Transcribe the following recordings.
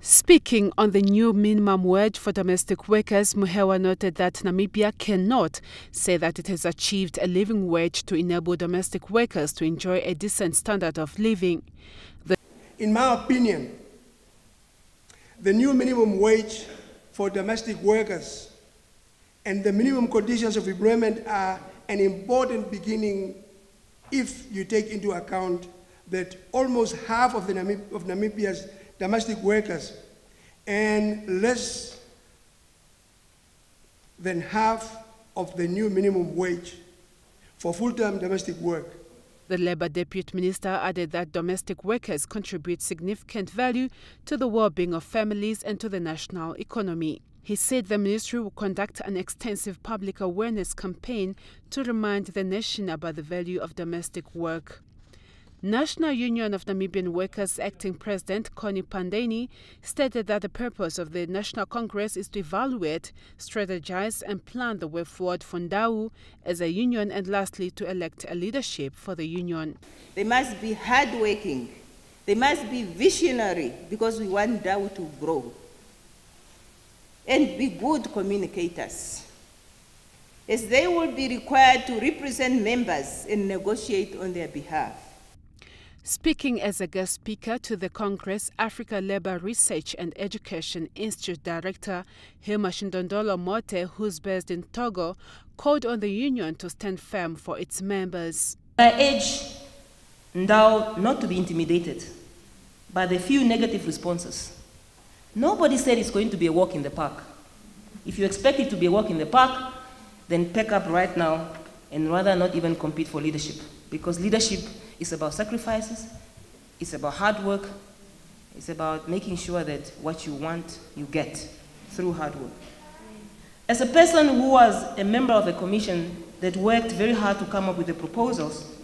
Speaking on the new minimum wage for domestic workers, Muheua noted that Namibia cannot say that it has achieved a living wage to enable domestic workers to enjoy a decent standard of living. The In my opinion, the new minimum wage for domestic workers and the minimum conditions of employment are an important beginning if you take into account that almost half of, the Namib of Namibia's domestic workers and less than half of the new minimum wage for full-time domestic work. The Labour Deputy Minister added that domestic workers contribute significant value to the well-being of families and to the national economy. He said the ministry will conduct an extensive public awareness campaign to remind the nation about the value of domestic work. National Union of Namibian Workers acting president Connie Pandeni stated that the purpose of the National Congress is to evaluate, strategize and plan the way forward for NDAWU as a union and lastly to elect a leadership for the union. They must be hardworking. They must be visionary because we want NDAWU to grow. And be good communicators as they will be required to represent members and negotiate on their behalf. Speaking as a guest speaker to the Congress, Africa Labour Research and Education Institute Director Hilma Shindondola Mote, who's based in Togo, called on the union to stand firm for its members. I urge NDAWU not to be intimidated by the few negative responses. Nobody said it's going to be a walk in the park. If you expect it to be a walk in the park, then pack up right now and rather not even compete for leadership. Because leadership is about sacrifices, it's about hard work, it's about making sure that what you want, you get through hard work. As a person who was a member of a commission that worked very hard to come up with the proposals,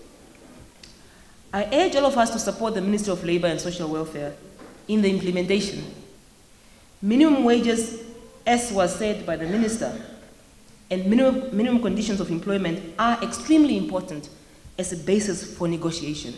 I urge all of us to support the Ministry of Labor and Social Welfare in the implementation. Minimum wages, as was said by the Minister, and minimum, minimum conditions of employment are extremely important as a basis for negotiation.